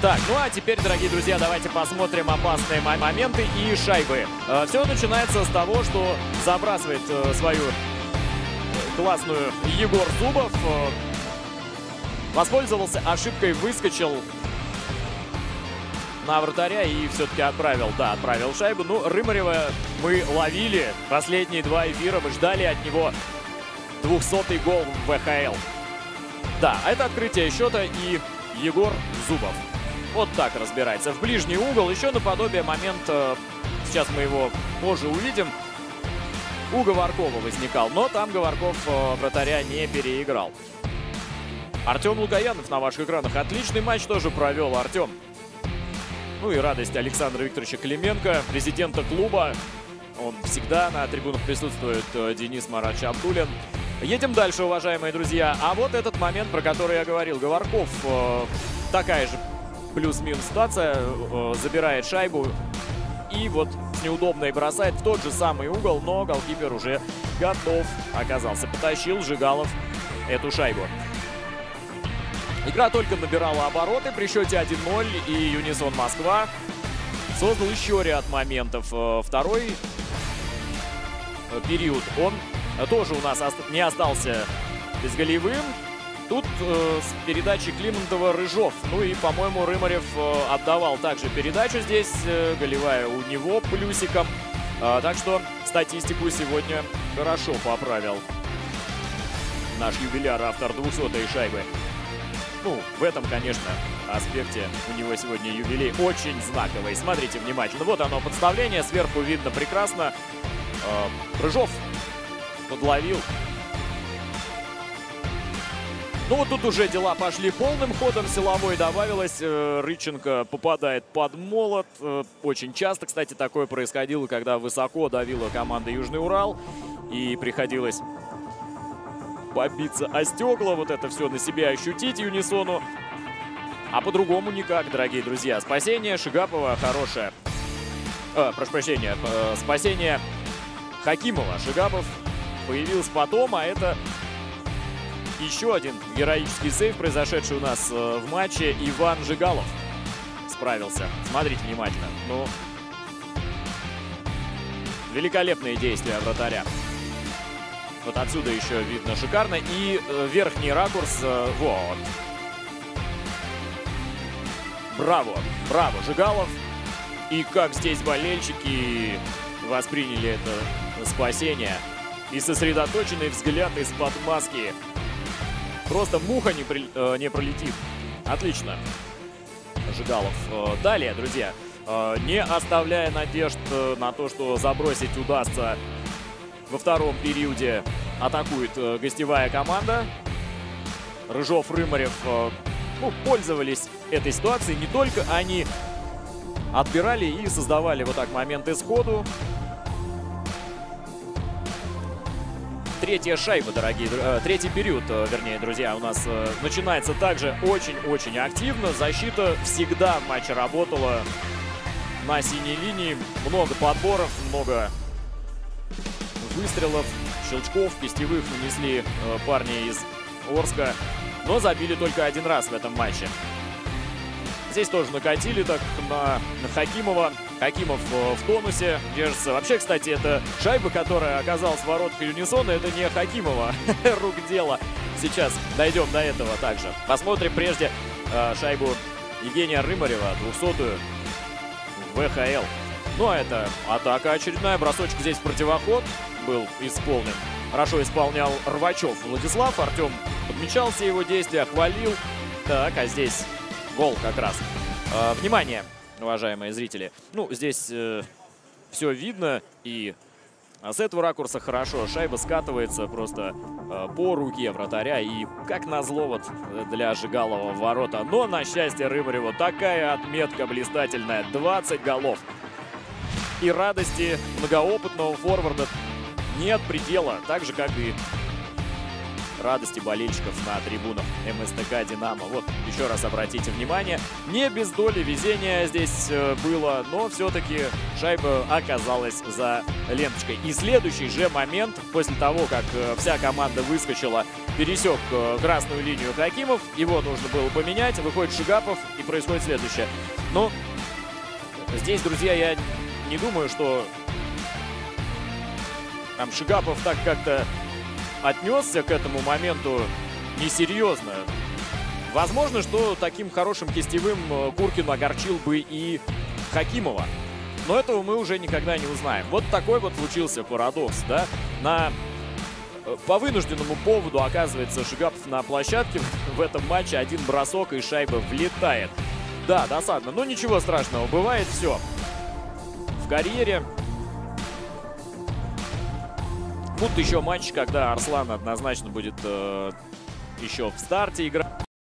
Так, ну а теперь, дорогие друзья, давайте посмотрим опасные моменты и шайбы. Э, Все начинается с того, что забрасывает э, свою классную Егор Зубов. Э, Воспользовался ошибкой, выскочил на вратаря и все-таки отправил, да, отправил шайбу. Ну, Рымарева мы ловили последние два эфира, мы ждали от него 200-й гол в ВХЛ. Да, это открытие счета и Егор Зубов. Вот так разбирается. В ближний угол еще наподобие момент, э, сейчас мы его позже увидим, у Говоркова возникал. Но там Говорков э, вратаря не переиграл. Артем Лукаянов на ваших экранах. Отличный матч тоже провел Артем. Ну и радость Александра Викторовича Клименко, президента клуба. Он всегда на трибунах присутствует, э, Денис Марач Абдулин. Едем дальше, уважаемые друзья. А вот этот момент, про который я говорил. Говорков, э, такая же плюс-минус ситуация. Э, забирает шайбу и вот с неудобной бросает в тот же самый угол, но голкипер уже готов оказался. Потащил Жигалов эту шайбу. Игра только набирала обороты при счете 1-0, и Юнисон Москва создал еще ряд моментов. Э, Второй э, период, он тоже у нас не остался безголевым. Тут э, с передачи Климонтова Рыжов. Ну и, по-моему, Рымарев э, отдавал также передачу здесь. Э, голевая у него плюсиком. Э, так что статистику сегодня хорошо поправил наш юбиляр, автор 200-й шайбы. Ну, в этом, конечно, аспекте у него сегодня юбилей очень знаковый. Смотрите внимательно. Вот оно подставление. Сверху видно прекрасно. Э, Рыжов подловил. Ну вот тут уже дела пошли полным ходом. Силовой добавилось. Э, Рыченко попадает под молот. Э, очень часто, кстати, такое происходило, когда высоко давила команда Южный Урал. И приходилось побиться о. Вот это все на себя ощутить Юнисону. А по-другому никак, дорогие друзья. Спасение Шигапова хорошее. Э, прошу прощения. Э, спасение Хакимова. Шигапов появился потом, а это еще один героический сейв, произошедший у нас э, в матче. Иван Жигалов справился. Смотрите внимательно. Ну, великолепные действия вратаря. Вот отсюда еще видно шикарно. И э, верхний ракурс. Э, вот. Браво, браво, Жигалов. И как здесь болельщики восприняли это спасение. И сосредоточенный взгляд из-под маски. Просто муха не, при, э, не пролетит. Отлично. Жигалов. Э, далее, друзья. Э, не оставляя надежд э, на то, что забросить удастся во втором периоде, атакует гостевая команда. Рыжов, Рымарев ну, пользовались этой ситуацией. Не только они отбирали и создавали вот так моменты сходу. Третья шайба, дорогие, э, третий период, э, вернее, друзья, у нас э, начинается также очень-очень активно. Защита всегда в матче работала на синей линии. Много подборов, много выстрелов, щелчков, кистевых нанесли парни из Орска, но забили только один раз в этом матче. Здесь тоже накатили так на, на Хакимова. Хакимов э, в тонусе держится. Вообще, кстати, это шайба, которая оказалась в воротах Юнисона, это не Хакимова рук дело. Сейчас дойдем до этого также. Посмотрим прежде э, шайбу Евгения Рымарева, 200-ю в ВХЛ. Ну, а это атака очередная. Бросочек здесь противоход был исполнен. Хорошо исполнял Рвачев Владислав. Артем подмечал все его действия, хвалил. Так, а здесь гол как раз. Э, внимание, уважаемые зрители. Ну, здесь э, все видно и с этого ракурса хорошо. Шайба скатывается просто э, по руке вратаря. И как назло вот для Жигалова ворота. Но, на счастье Рымареву, такая отметка блистательная. 20 голов. И радости многоопытного форварда нет предела. Так же, как и радости болельщиков на трибунах МСТК «Динамо». Вот, еще раз обратите внимание, не без доли везения здесь э, было, но все-таки шайба оказалась за ленточкой. И следующий же момент, после того, как э, вся команда выскочила пересек э, красную линию Хакимов. Его нужно было поменять. Выходит Шигапов и происходит следующее. Ну, здесь, друзья, я не думаю, что там Шигапов так как-то отнесся к этому моменту несерьезно. Возможно, что таким хорошим кистевым э, Куркин огорчил бы и Хакимова. Но этого мы уже никогда не узнаем. Вот такой вот случился парадокс, да? На э, по вынужденному поводу оказывается Шигапов на площадке в этом матче. Один бросок и шайба влетает. Да, досадно. Но ничего страшного. Бывает все. В карьере Будут еще матчи, когда Арслан однозначно будет э, еще в старте играть.